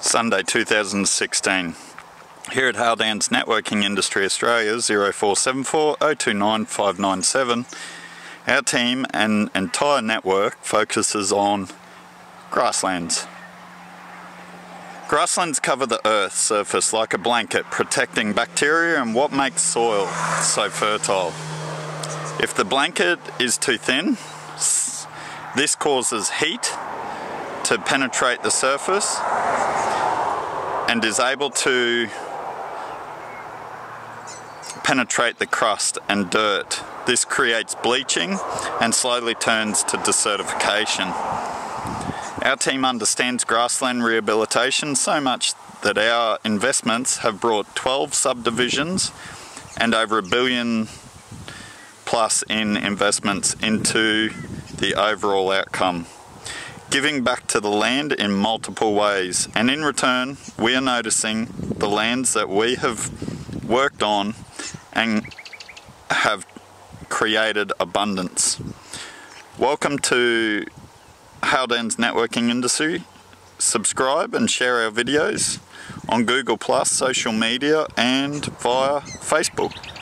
Sunday 2016. Here at Hail Downs Networking Industry Australia 0474 029 597, our team and entire network focuses on grasslands. Grasslands cover the earth's surface like a blanket, protecting bacteria and what makes soil so fertile. If the blanket is too thin, this causes heat to penetrate the surface and is able to penetrate the crust and dirt. This creates bleaching and slowly turns to desertification. Our team understands grassland rehabilitation so much that our investments have brought 12 subdivisions and over a billion plus in investments into the overall outcome giving back to the land in multiple ways. And in return, we are noticing the lands that we have worked on and have created abundance. Welcome to Hail Downs Networking Industry. Subscribe and share our videos on Google Plus, social media, and via Facebook.